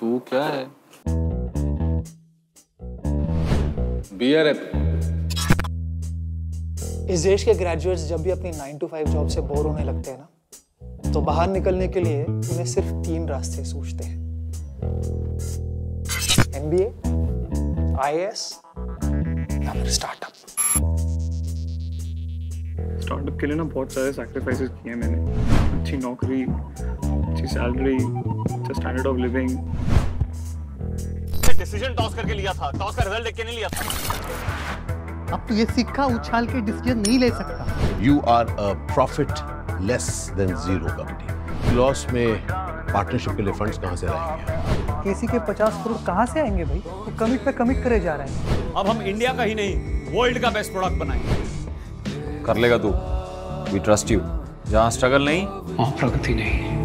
तू क्या है? बियर है इस देश के ग्रेजुएट्स जब भी अपनी नाइन टू फाइव जॉब से बोर होने लगते हैं ना तो बाहर निकलने के लिए उन्हें सिर्फ़ तीन रास्ते सूझते हैं। एमबीए आईएएस या फिर स्टार्टअप स्टार्टअप के लिए ना बहुत सारे सैक्रिफाइसेस किए मैंने। अच्छी नौकरी अच्छी सैलरी अच्छा standard of living decision toss करके लिया था। टॉस का रिज़ल्ट देख के नहीं लिया था। अब तो ये सिक्का उछाल के डिसीज़न नहीं ले सकता। You are a profit less than zero company. Loss में पार्टनरशिप के लिए फंड्स कहाँ से लाएँगे? केसी के 50 करोड़ कहाँ से आएँगे भाई? वो कमिट पे कमिट करे जा रहे हैं। अब हम इंडिया का ही नहीं वर्ल्ड का बेस्ट प्रोडक्ट बनाएँगे। कर लेगा तू। वी ट्रस्ट यू जहाँ स्ट्रगल नहीं वहाँ प्रगति नहीं।